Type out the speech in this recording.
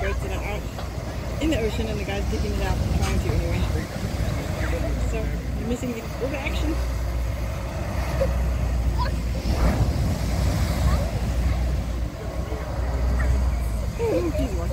out in the ocean and the guy's digging it out and trying to anyway. So you're missing the little action. Oh,